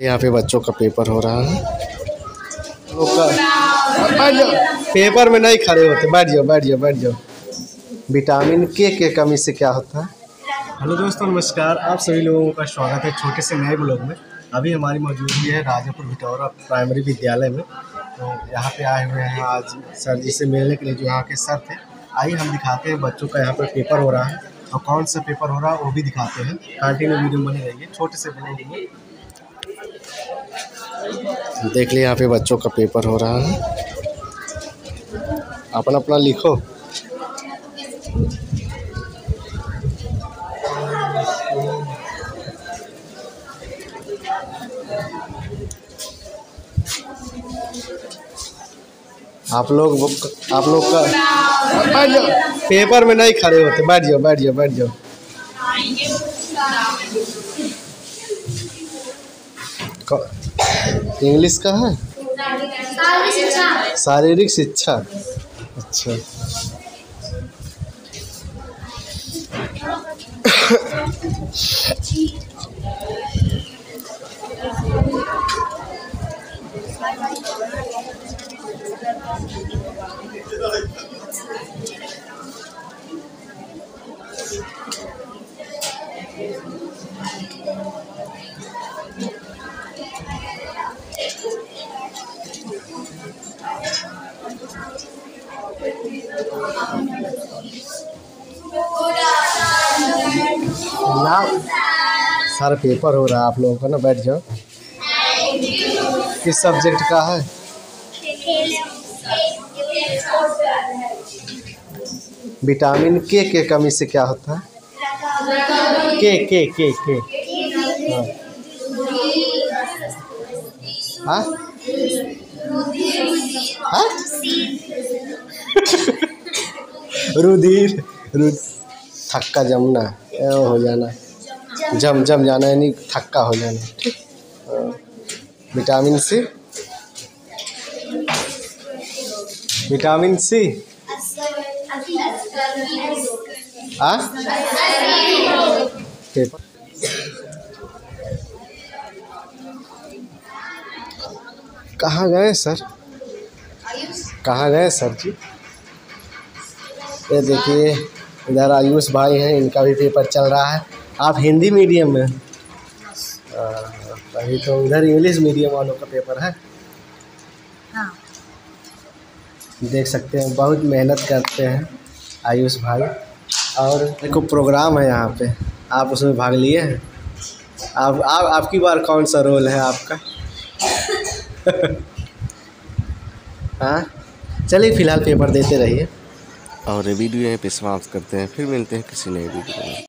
यहाँ पे बच्चों का पेपर हो रहा है। बैठ पेपर में नहीं खड़े होते। बैठ जाओ बैठ जाओ बैठ जाओ। विटामिन के के कमी से क्या होता है? हेलो दोस्तों, नमस्कार। आप सभी लोगों का स्वागत है छोटे से नए ब्लॉग में। अभी हमारी मौजूदगी है राजापुर भिटौरा प्राइमरी विद्यालय में। तो यहाँ पे आए हुए हैं आज सर जी से मिलने के लिए जो यहाँ के सर थे। आइए हम दिखाते हैं बच्चों का यहाँ पर पेपर हो रहा है। और कौन सा पेपर हो रहा है वो भी दिखाते हैं। कंटिन्यू वीडियो बने रहिए। छोटे से ब्लॉग में देख लिया, यहाँ पे बच्चों का पेपर हो रहा है। अपना अपना लिखो। आप लोग आप लोग का बैठ जाओ। पेपर में नहीं खड़े होते, बैठ जाओ बैठ जाओ बैठ जाओ। क- इंग्लिश का है? शारीरिक शिक्षा। अच्छा। ना, सर पेपर हो रहा है आप लोगों का ना, बैठ जाओ। किस सब्जेक्ट का है? विटामिन के के कमी से क्या होता है? के के के के हाँ। हाँ? रुधिर। रुध थक्का जमना हो जाना। जम जम जाना, यानी थक्का हो जाना। ठीक हाँ। Vitamin C. Vitamin C. हाँ? कहाँ गए सर? कहाँ गए सर जी? ये देखिए इधर आयुष भाई हैं इनका भी पेपर चल रहा है। आप हिंदी मीडियम में आ, अभी तो इधर इंग्लिश मीडियम वालों का पेपर है। हाँ। देख सकते हैं बहुत मेहनत करते हैं आयुष भाई। और देखो प्रोग्राम है यहाँ पे। आप उसमें भाग लिए हैं? आप आप आपकी बार कौन सा रोल है आपका? हाँ? चलिए फ़िलहाल पेपर देते रहिए। और वीडियो यहीं पे समाप्त करते हैं, फिर मिलते हैं किसी नए वीडियो में।